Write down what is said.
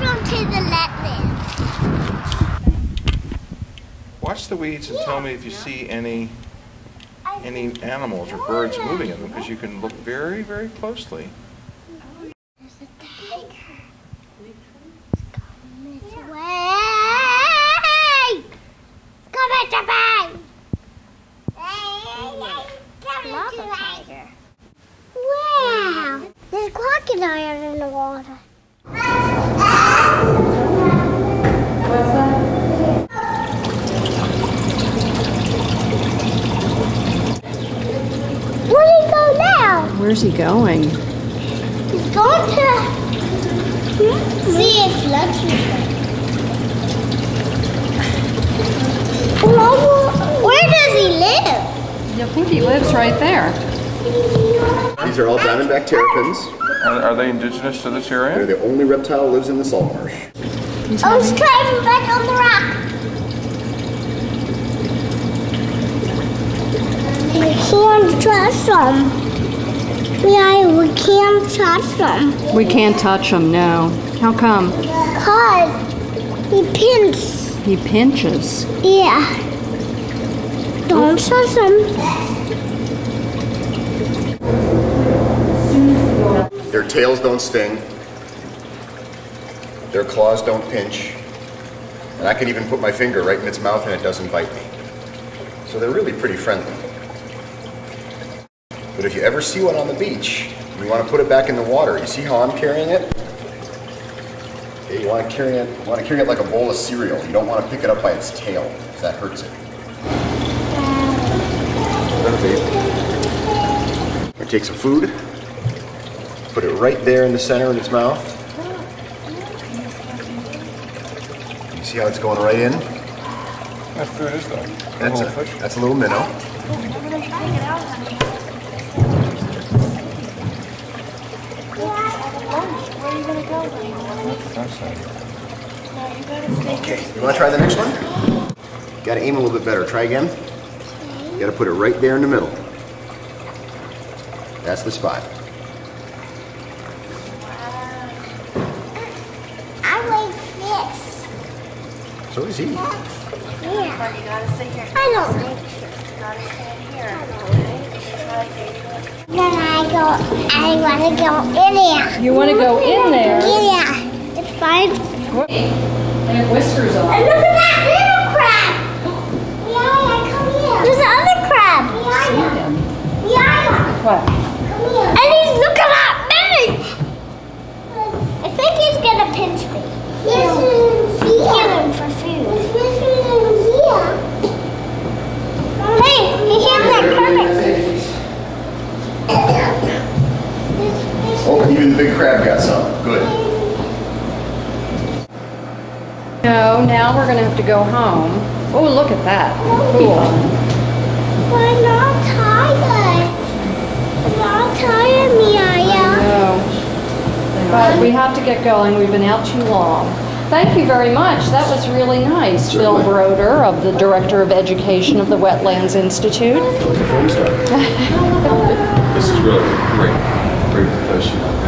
Welcome to the Wetlands. Watch the weeds and tell me if you see any any animals or birds moving in them because you can look very, very closely. There's a tiger. It's coming this way. It's coming to me. Love a tiger. Wow. There's a crocodile in the water. Where did he go now? Where's he going? He's going to see if Luxury's Where does he live? I think he lives right there. These are all diamondback terrapins. Are, are they indigenous to this They're the only reptile that lives in the salt marsh. Oh, he's climbing back on the rock. We can't touch him. Yeah, we can't touch them. We can't touch them, no. How come? Cause he pinches. He pinches. Yeah. Don't touch him. Their tails don't sting. Their claws don't pinch. And I can even put my finger right in its mouth and it doesn't bite me. So they're really pretty friendly. But if you ever see one on the beach, and you want to put it back in the water, you see how I'm carrying it? Okay, you want to carry it, you want to carry it like a bowl of cereal. You don't want to pick it up by its tail, because that hurts it. I take some food, put it right there in the center in its mouth. You see how it's going right in? What food is that? That's a, that's a little minnow. That's it. Okay, you want to try the next one? Got to aim a little bit better. Try again. You got to put it right there in the middle. That's the spot. I like this. So does he. Yeah. I don't like this. Then I go, I want to go in there. You want to go in there? Yeah, it's fine. They have whiskers And on. look at that little crab. Yeah, come here. There's another crab. Yeah, yeah. What? Crab got some. Good. No, now we're going to have to go home. Oh, look at that. Cool. We're not tired. We're not tired, Mia. No. But we have to get going. We've been out too long. Thank you very much. That was really nice. Bill Broder of the Director of Education of the Wetlands Institute. Like a film star. This is really great, great profession.